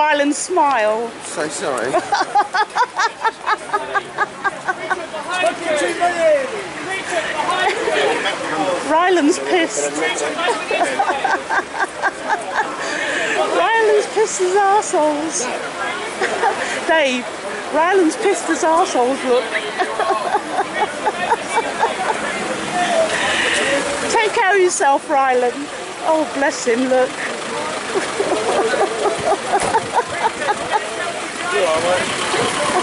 Rylan, smile. So sorry. Rylan's pissed. Rylan's pissed as arseholes. Dave, Rylan's pissed as arseholes, look. Take care of yourself, Rylan. Oh, bless him, look. 你会玩吗